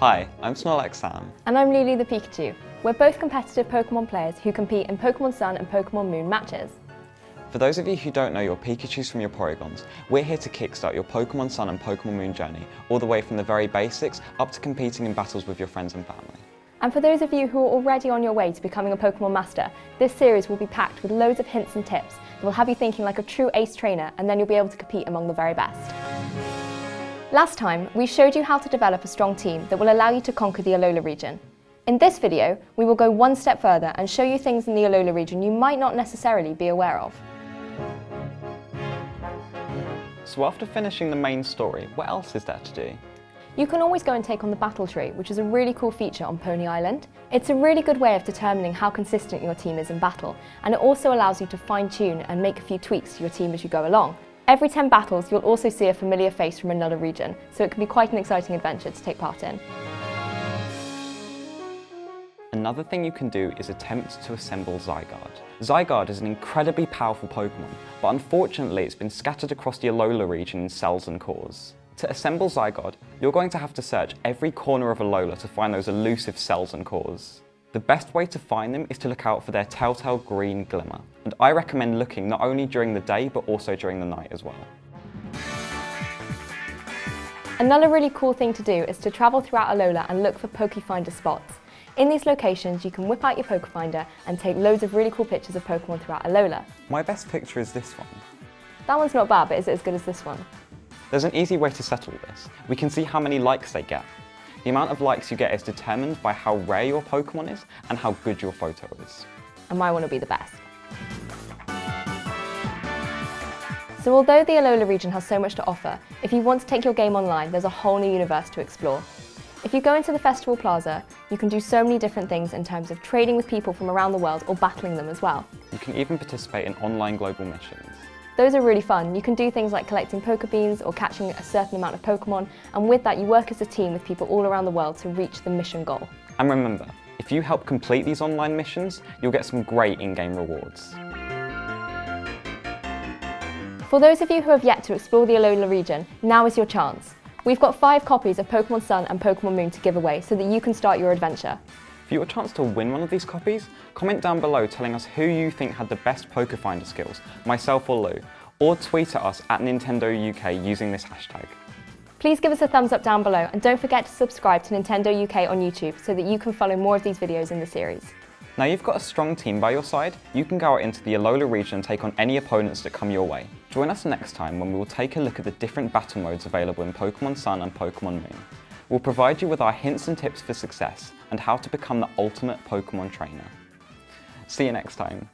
Hi, I'm Snorlax Sam. And I'm Lulu the Pikachu. We're both competitive Pokemon players who compete in Pokemon Sun and Pokemon Moon matches. For those of you who don't know your Pikachus from your Porygons, we're here to kickstart your Pokemon Sun and Pokemon Moon journey, all the way from the very basics up to competing in battles with your friends and family. And for those of you who are already on your way to becoming a Pokemon Master, this series will be packed with loads of hints and tips that will have you thinking like a true ace trainer and then you'll be able to compete among the very best. Last time, we showed you how to develop a strong team that will allow you to conquer the Alola region. In this video, we will go one step further and show you things in the Alola region you might not necessarily be aware of. So after finishing the main story, what else is there to do? You can always go and take on the battle tree, which is a really cool feature on Poni Island. It's a really good way of determining how consistent your team is in battle, and it also allows you to fine tune and make a few tweaks to your team as you go along. Every 10 battles, you'll also see a familiar face from another region, so it can be quite an exciting adventure to take part in. Another thing you can do is attempt to assemble Zygarde. Zygarde is an incredibly powerful Pokemon, but unfortunately it's been scattered across the Alola region in cells and cores. To assemble Zygarde, you're going to have to search every corner of Alola to find those elusive cells and cores. The best way to find them is to look out for their telltale green glimmer, and I recommend looking not only during the day but also during the night as well. Another really cool thing to do is to travel throughout Alola and look for Pokefinder spots. In these locations, you can whip out your Pokefinder and take loads of really cool pictures of Pokemon throughout Alola. My best picture is this one. That one's not bad, but is it as good as this one? There's an easy way to settle this. We can see how many likes they get. The amount of likes you get is determined by how rare your Pokemon is and how good your photo is. And my one will be the best. So although the Alola region has so much to offer, if you want to take your game online, there's a whole new universe to explore. If you go into the Festival Plaza, you can do so many different things in terms of trading with people from around the world or battling them as well. You can even participate in online global missions. Those are really fun. You can do things like collecting Pokebeans or catching a certain amount of Pokemon, and with that you work as a team with people all around the world to reach the mission goal. And remember, if you help complete these online missions, you'll get some great in-game rewards. For those of you who have yet to explore the Alola region, now is your chance. We've got five copies of Pokemon Sun and Pokemon Moon to give away so that you can start your adventure. For your chance to win one of these copies, comment down below telling us who you think had the best Pokefinder skills, myself or Lou, or tweet at us at Nintendo UK using this hashtag. Please give us a thumbs up down below and don't forget to subscribe to Nintendo UK on YouTube so that you can follow more of these videos in the series. Now you've got a strong team by your side, you can go out into the Alola region and take on any opponents that come your way. Join us next time when we will take a look at the different battle modes available in Pokemon Sun and Pokemon Moon. We'll provide you with our hints and tips for success and how to become the ultimate Pokemon trainer. See you next time.